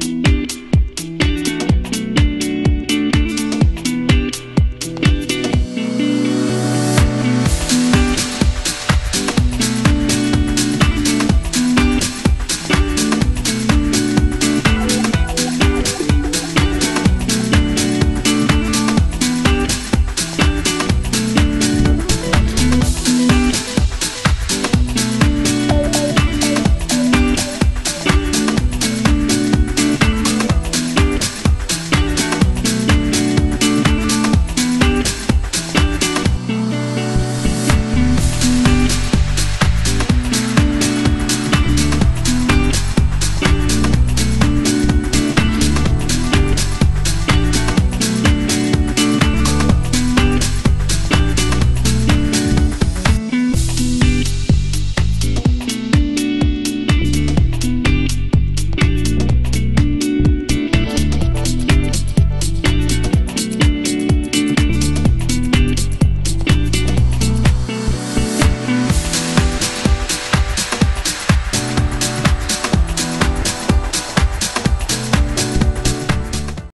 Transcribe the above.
Bye.